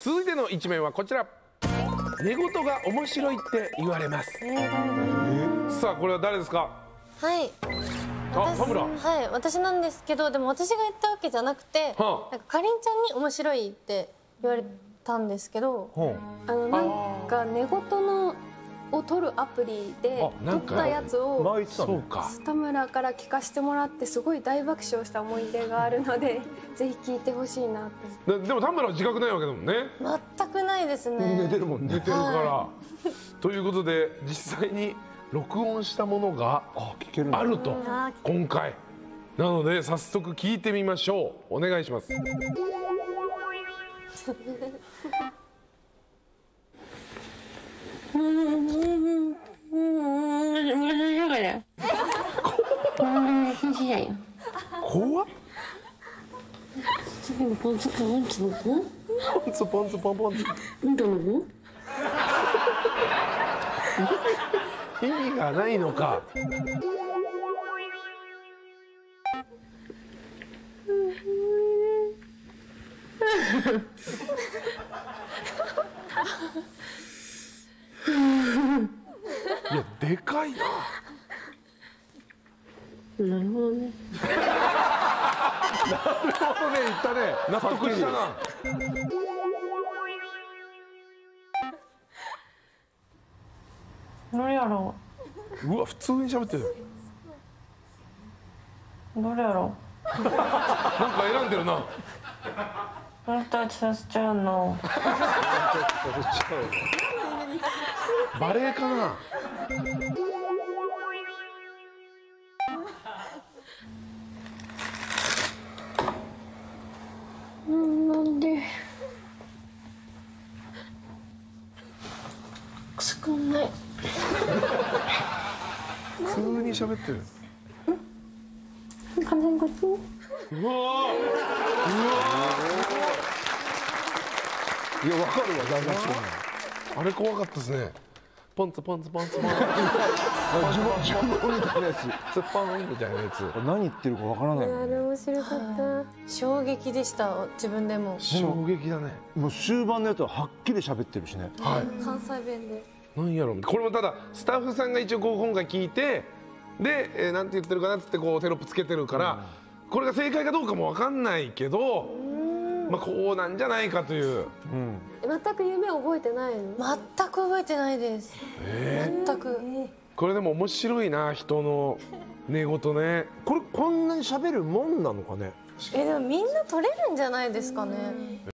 続いての一面はこちら。寝言が面白いって言われます。さあこれは誰ですか？はい。あ私田村。はい、私なんですけど、でも私が言ったわけじゃなくて、はあ。なんかかりんちゃんに面白いって言われたんですけど、あのなんか寝言のを撮るアプリで撮ったやつをそうか。田村から聞かせてもらってすごい大爆笑した思い出があるのでぜひ聞いてほしいなって。ででも田村は自覚ないわけだもんね。全くないです寝ね。てるもんね。寝てるから。ということで実際に録音したものがあると。あ今回。なので早速聞いてみましょう。お願いします 怖っ。ポンツポンツポンツポンポンツ意味がないのかいやでかいななるほどね。なるほどね言ったね納得したなどれやろうわ普通に喋ってるう。どれやろなんか選んでるなう。この人はさせちゃうの。バレエかな？なんで？普通に喋ってる。完全にこっち。うわいやわかるわ大学生あれ怖かったですね。ポンツポンツポンツポンツ。自分自分みたいなやツッポンみたいなやつつ何言ってるかわからないもんね。あれ面白かった。衝撃でした。自分でも。衝撃だね。もう終盤のやつははっきり喋ってるしね。はい。関西弁で。なんやろう。これもただスタッフさんが一応こう今回聞いてで、えーなんて言ってるかなっつってこうテロップつけてるから、これが正解かどうかも分かんないけどまあこうなんじゃないかという。うん。全く夢覚えてないの。全く覚えてないです。全く。これでも面白いな人の寝言ね。これこんなに喋るもんなのかね？えでもみんな取れるんじゃないですかね。